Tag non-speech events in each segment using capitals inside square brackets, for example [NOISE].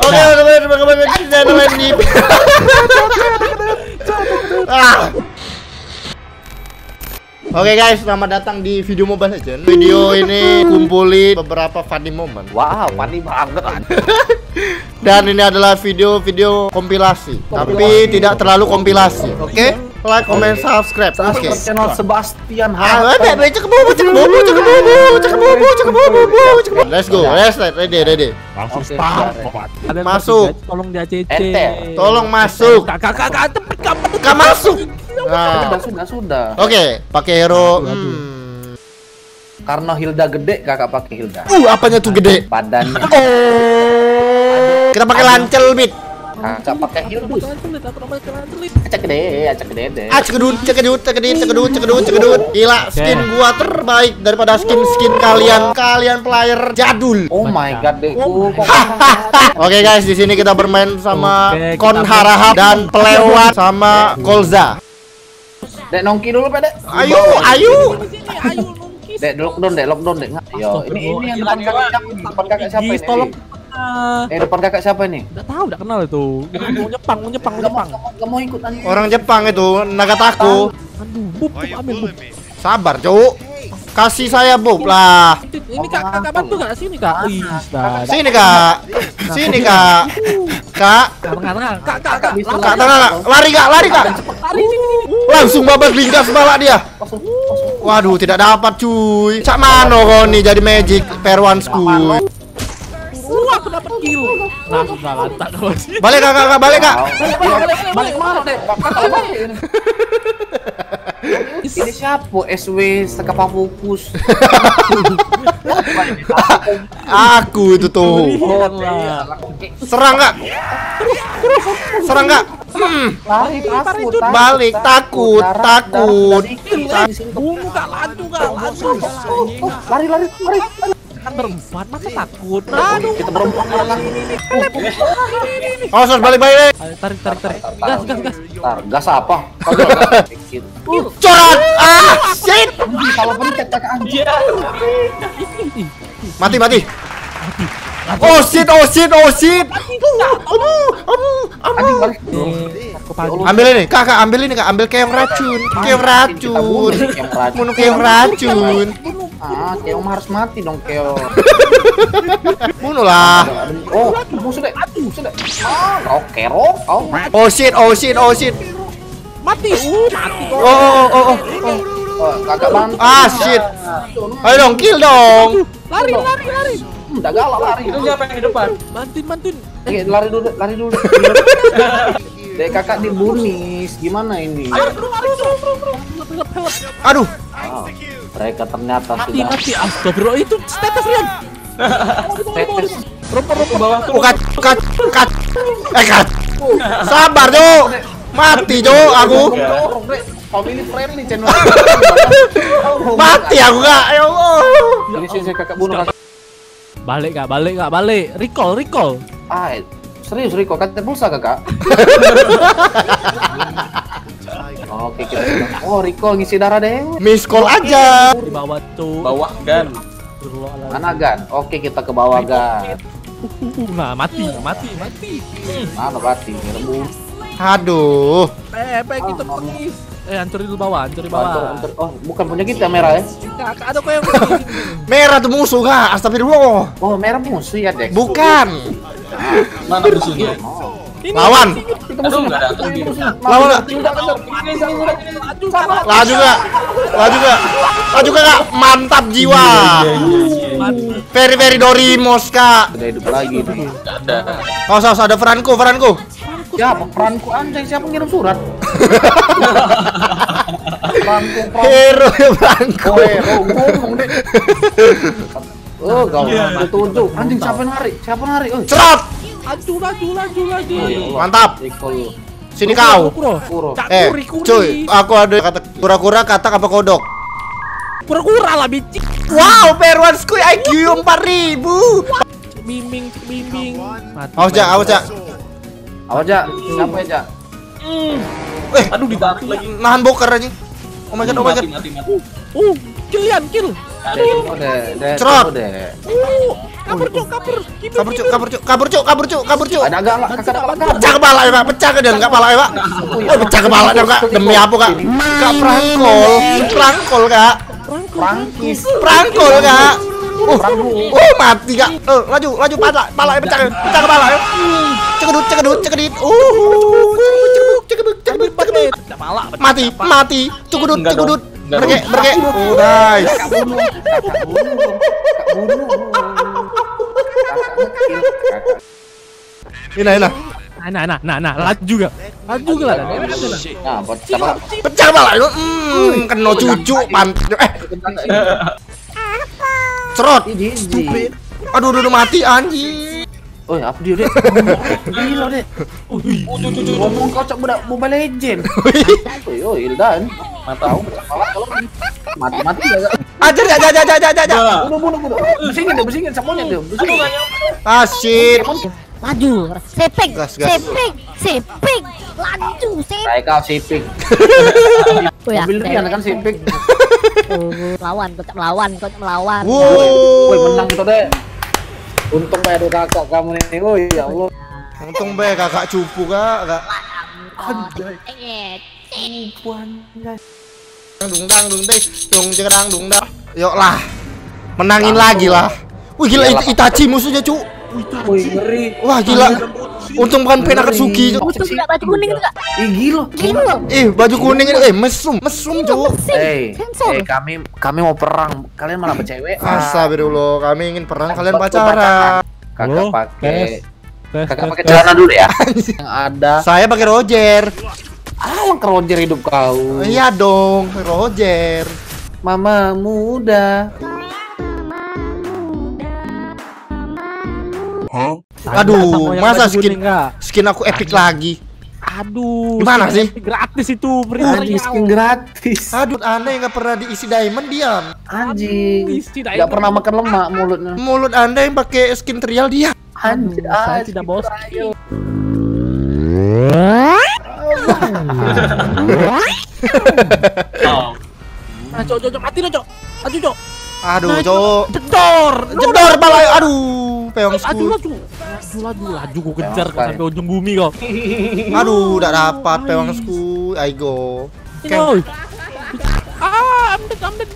Oke, teman-teman, teman-teman, teman-teman di Ah. Oke guys, selamat datang di video Mobile Legends. Video ini kumpulin beberapa funny moment. Wow, funny banget. Dan ini adalah video-video kompilasi, tapi tidak terlalu kompilasi. Oke? Like, comment, subscribe. Oke. Channel Sebastian Ah, ada, ada, cek bobo, cek bobo, cek bobo, cek bobo, cek bobo, cek bobo. Let's go, let's start, ready, ready. Langsung start. Masuk. Tolong di ACC. Tolong masuk. Kakak kakak cepet kamu. Gak masuk. Sudah, Nah, sudah, sudah. oke, pakai hero. Hmm. Karena Hilda gede, kakak pakai Hilda. Uh, apanya tuh gede? Badannya Oh. Kita pakai lancel bit. Kakak pakai Hilda. Kelancelit, aku namanya kelancelit. Acak gede, acak gede deh. Ah, cekedut, cekedut, cekedut, cekedut, cekedut, cekedut. Gila, skin gua terbaik daripada skin-skin kalian. Kalian player jadul. Oh my god, deh. Oh [LAUGHS] Oke guys, di sini kita bermain sama Oke, kita Kon Harahap dan Pelewat sama Golza. Dek nongki dulu, Pak, Dek. Ayo, ayo. Sini, ayo nungkis. Dek, lockdown, Dek, lockdown, Dek. Yo, ini ini yang depan kakak siapa? Depan kakak siapa Gis, ini? Eh, depan kakak siapa ini? Enggak tahu, enggak kenal itu. Mau nyepang, mau nyepang, mau nyepang. gak mau, gak mau ikut anjing. Orang Jepang itu, Nagataku. Aduh, bub, bub, ambil bub. Sabar, Cuk. Kasih saya bub lah. Ini kak, kakak bantu gak sini kak? Sini, Kak. Sini, Kak. Kak. Tengah, tengah, kak, kak, kak. Kak, tengah, Kak. Lari, Kak. Lari, Kak. Lari sini, sini. Langsung babas bingkas balak dia. Waduh, tidak dapat cuy. Cak mano kau nih jadi magic perwan school. Aku dapat kill. Nah, sudah lantak kalau sini. Balik kak, kak, kak, balik kak. Balik, balik, balik, balik mana, balik. Ini siapa? SW sekapa fokus. Aku itu tuh. Serang kak. Serang kak. Hmm, Lari, takut, takut, Balik, takut, takut. Bunuh kak, laju kak, laju. Lari, lari, lari. Kan berempat, masa takut? Aduh, Kita berempat belakang. oh sos balik balik. Ayo, tarik, tarik, tarik. Gas, gas, gas. Gas apa? Corat. Ah, shit. Salah pencet kakak anjing. Ih, Mati, mati. Oh shit, oh shit, oh shit. Aduh, aduh, aduh. pagi. Ambil ini, kakak ambil ini kak, ambil keong racun, keong racun, bunuh keong racun, Ah, keong harus mati dong keong. [LAUGHS] bunuh lah. Oh, musuh deh. Musuh deh. Ah, oke. Oh, Oh shit, oh shit, oh shit. Mati, uh, mati. Oh, oh, oh, oh, oh. oh, kakak bantu. Ah shit. Ayo dong, kill dong. Lari, lari, lari. Hmm, Udah galak lari. Itu siapa yang di depan? Bantuin, bantuin. Eh, lari dulu, deh, lari dulu. [LAUGHS] Dek kakak dibunis, gimana ini? Lari, lari, lari, lari. Help, help. Aduh. Wow, mereka ternyata Mati, sudah mati. Astagfirullah, itu status Rian. tetes. Romper, romper. Bawah tuh. Kat, kat, kat. Eh, kat. Sabar, Jo. Mati, Jo, aku. Dorong, Dek. Family friendly channel. Mati aku, Kak. Ya Allah. Ini sih saya kakak bunuh. Balik kak, balik kak, balik. Recall, recall. Ah, serius Riko, kata pulsa kakak. [LAUGHS] Oke, kita Oh, Riko ngisi darah deh. Miss call aja. Di bawah tuh. Bawah gan. Mana Gan? Oke, kita ke bawah Gan. Uh, Nah, mati, mati, mati. Mana bati? Rebus. Aduh. Pepe, kita pergi. Eh, hancurin dulu bawah, hancurin bawah. Oh, bukan punya kita merah ya? Kakak, ada kok yang. [LAUGHS] Merah tuh musuh, Kak. Astagfirullah. Oh, merah musuh ya, Dek. Bukan. Mana musuhnya? [LAUGHS] Lawan. Aduh, enggak datang dia. Lawan, Kak. Laju, Kak. Laju, Kak. Laju, Kak. Mantap jiwa. Mati. Very, very Dorimos, Kak. Udah hidup lagi nih. Ada. Oh, saus ada Franco, Franco. Siapa? Peranku anjing siapa ngirim surat? [LAUGHS] Peranku. Hero Franco. Oh, hero, ngomong deh. [LAUGHS] Oh, kau tujuh. Anjing siapa yang lari? Siapa? Oh, Cerot. Laju, laju, laju, laju. Mantap. Riko. Sini kau. Kuro, Kuro. Cak Eh, cuy, aku ada kata kura-kura, katak apa kodok? Kura-kura lah, bici. Wow, Perwan Squid IQ 4000. Bimbing, bimbing. Mati. Awas, Jak, awas, Jak. Awas, Jak. Siapa ya, Jak? Aduh, ditarik lagi. Nahan boker aja. Oh my god, oh my god. Uh, kill Yan, kill. Cerot. deh. Kabur cuk, kabur. Gitu, Kabur cuk, kabur cuk, kabur cuk, kabur cuk, kabur cuk. Ada agak lah, kakak ada. Pecah kepala ya, Pak. Pecah ke dia, enggak kepala ya, Pak. Oh, pecah kepala dong, Kak. Demi apa, Kak? Kak prangkol. Prangkol, Kak. Prangkis. Prangkol, Kak. Oh, oh, mati, Kak. Eh, laju, laju pala, pala pecah, pecah kepala Cekedut, cekedut, cekedit. Uh, cekedut, cekedut, cekedut, cekedut. Mati, mati. Cekudut. Enggak Berge, berge. Oh, nice. Bunuh, bunuh dong. Kakak bunuh. Ina, ina. Nah, nah, nah, nah, laju gak? Laju gak lah. Nah, siapa? Pecah kepala itu. Hmm, kena cucu pantat. Eh, cerot. Jijik. Aduh, udah, udah mati anjing. Oh, apa dia, Dek? Gila, Dek. Ngomong kau cok budak Mobile Legend. Oi, oi, Ildan. Mata tahu kalau mati-mati ya. Ajar, ajar, ajar, ajar, ajar. Bunuh, bunuh, bunuh. Bersingin deh, bersingin sapunya deh. Bersingin. Ah, shit. Maju, sepik, Gas, gas. sepik, sepik, laju, sepik. Kayak kau sipik. [LAUGHS] Oh ya, Mobil Rian kan sipik. Oh, melawan, kocak melawan, kocak melawan. Woi, Wow. menang kita, Dek. Untung bayar dua kakak kamu nih. Woi, ya Allah. Untung be kakak cupu kak. Kak. Eh, Dung dang dung deh, dung jerang dung dah. Yuk lah. Menangin lagi lah. Wih gila It- Itachi musuhnya cu. Woi, ngeri. Wah gila. Untung bukan pena Katsuki. Itu enggak baju kuning itu enggak? Ih, gila. Gila. Eh baju kuning ini eh mesum, mesum cu. Eh, eh kami kami mau perang. Kalian malah bercewek. Astagfirullah, kami ingin perang kalian pacaran. Kakak pakai kakak pakai celana dulu ya. [LAUGHS] Yang ada Saya pakai Roger. alang kerojer hidup kau. Iya dong, Roger. Mama muda. Aduh, Sama yang masa skin skin aku epic lagi? Aduh. Gimana sih? Gratis itu, Anjing skin gratis. Aduh, aneh nggak pernah diisi diamond diam. Anjing. Isi Gak pernah makan lemak mulutnya. Mulut anda yang pakai skin trial dia. Anjir, saya anjir, tidak bos. [LAUGHS] Oh. Nah, cok, cok, cok, mati dong, cok. Maju, cok. Aduh, Nah, cok. Jedor. Jedor balai. Aduh, peong Laju, school. laju. Laju, laju, laju. Gue kejar kau sampai ujung bumi kau. Aduh, udah dapat peong school. Aigo. Ini, Keng. Ah, ambet, ambet.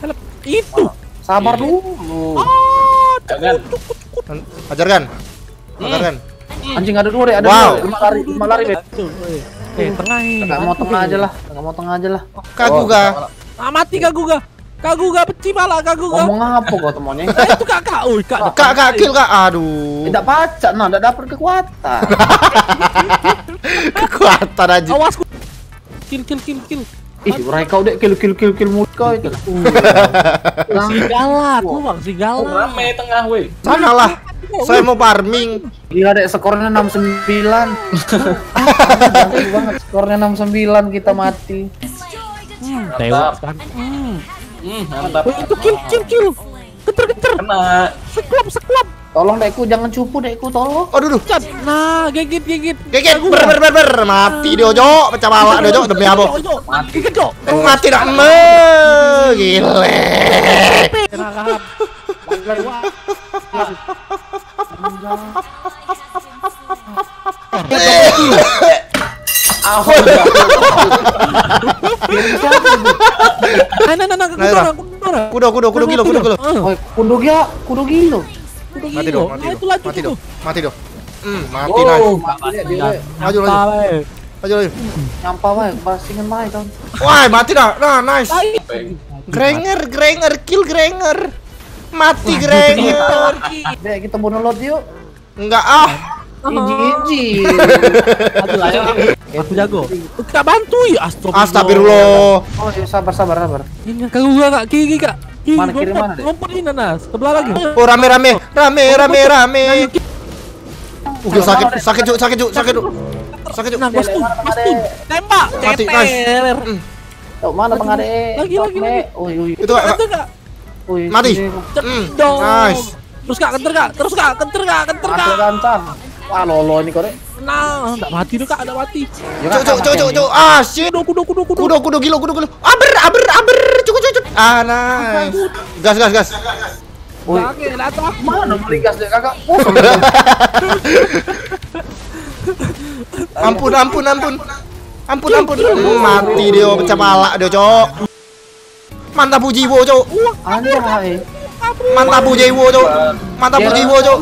Help. Itu. Sabar dulu. Ah, Jangan. Ajarkan. Ajarkan. Anjing ada dua deh, ada Wow. dua. Lima lari, lima lari deh. Eh, tengah ini. Gak mau tengah aja lah, gak mau tengah aja lah. Kaguga. Ah, mati Kaguga. Kaguga peci pala Kaguga. Ngomong apa kau temannya? Eh, itu kakak. Oi, kak. Kak, kak, kill kak. Aduh. Tidak baca, nah, tidak dapat kekuatan. [LAUGHS] Kekuatan aja. Awas ku. Kill, kill, kill, kill. Ih, Rai kau dek kill kill kill kill mulut kau itu. Serigala, tuh bang, Oh, serigala. rame tengah weh. Sana lah. Saya mau farming. Gila dek skornya 69. Jauh [LAUGHS] banget skornya 69 kita mati. Hmm, tewas kan. Hmm. Hmm, mantap. Oh, itu kill, kill, kill. Keter, keter. Kena. Seklop, seklop. Tolong dekku jangan cupu dekku tolong. Aduh, duh. Cat. Nah, gigit, gigit. Gigit, ber, ber, ber, ber. Mati dia, Ojo. Pecah pala dia, Ojo. Demi apa? Mati. Gigit, Cok. Eh, Mati dah. Me. Gile. Kenakahan. Nah, Kudo, kudo, kudo gilo, kudo gilo. Ah, Oh, kudu gila, kudu gilo. kudu Mati dong, mati Nah, dong. Mati dong. Mati dong. Hmm, mati weh. Maju, maju. Ayo, ayo. Nyampah wae, basingan wae kan. Wah, mati dah. Nah, nice. Grenger, Grenger, kill Grenger. Mati Grenger. Dek kita bunuh lot yuk. Enggak ah. Iji. Mati lah ya. Aku jago. Kak bantu ya, astagfirullah. Astagfirullah. Oh, ya, sabar sabar sabar. Ini kak gua kak, kiri kak. Kiri, Mana, kiri mana, Dek? Lompat ini nanas, sebelah lagi. Oh, rame rame. Rame rame rame. Udah sakit, sakit cuk, sakit cuk, sakit cuk. Sakit cuk. Nah, bosku. Tembak, Mati, nice. Tuh, mana Bang Ade? Lagi, lagi, lagi. Oi, oi. Itu Kak. Kenter kak. Oi. Mati. Hmm, nice. Terus kak, kenter kak, terus kak, kenter kak, kenter kak. gancang. Ah lolo ini kau deh. Nah, enggak mati tuh kak, enggak mati. Cuk, cuk, cuk, cuk, cuk. Ah, shit. Kudo, kudo, kudo, kudo. Kudo, kudo, gilo, kudo, gilo. Aber, aber, aber. Cuk, cuk, cuk. Ah, nice. Gas, gas, gas. Woi, Oke, datang aku. mana beli gas deh kakak? Kosong. Ampun, ampun, ampun. Ampun, ampun. Mati dia, pecah pala dia, cok. Mantap jiwo, cok. Anjay. Mantap jiwo, cok. Mantap Gerard jiwo, cok.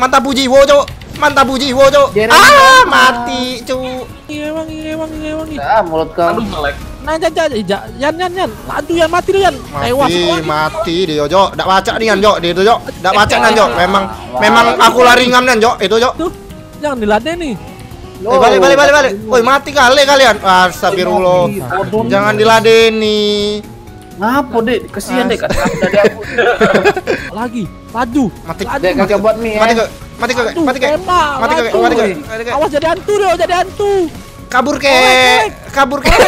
Mantap jiwo, cok. Mantap jiwo, cok. Gerard Ah, mati, cuk. Iya, emang, iya, emang, iya, emang. iya. Ah, mulut kau. Aduh melek. Nah, jangan, jangan, Yan, Yan, Yan. Laju Yan, mati tuh Yan. Mati, mati dia, Jok. Dak baca nih, Jok. Dia itu, Jok. Dak baca nan, Jok. Memang memang aku lari ngam nan, Jok. Itu, Jok. Tuh, jangan diladeni. Eh, balik, balik, balik, balik. Woi, mati kali kalian. Astagfirullah. Jangan diladeni. Ngapa deh? Kesian kan. [LAUGHS] Aku. Lagi, laju. Mati. Dek kakak buat mie Mati ya. ke. Mati ke. Aduh, Mati ke. tembak, Mati ke. laju. Mati ke. Awas jadi hantu deh, jadi hantu. Kabur ke. Kabur ke. [LAUGHS]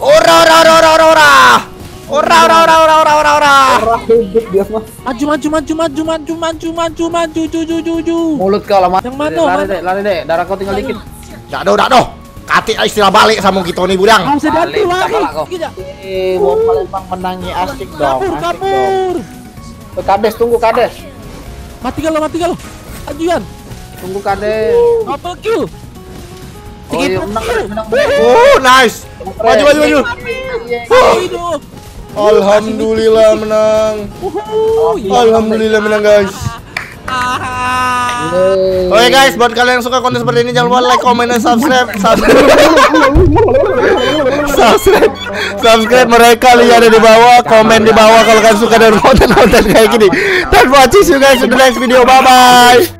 Ora ora ora ora ora ora. Ora ora ora ora ora ora ora. Maju, maju, maju, maju, maju, maju, maju, maju, ju, ju, ju, ju. Mulut kau lama. Yang mana, Lari deh, lari deh. Darah kau tinggal dikit. Dak do, dak do. Kati istilah balik sama kita nih, Budang. Kepala kau. Tidak. Eh, mau menangi asik dong. Kabur, kabur. Eh, Kades tunggu Kades. Mati kalau, mati kalau. Laju Yan. Tunggu Kades. Double kill. Oh iya, menang menang. menang. Oh, nice. Maju, maju, maju. Alhamdulillah menang. Uhuh, iya. Alhamdulillah menang, guys. Ah. Oke guys, buat kalian yang suka konten seperti ini jangan lupa like, comment, dan subscribe. Subscribe, [LAUGHS] subscribe, subscribe mereka lihat ada di bawah, komen di bawah kalau kalian suka dengan konten-konten kayak gini. Dan watch you guys in the next video. Bye bye.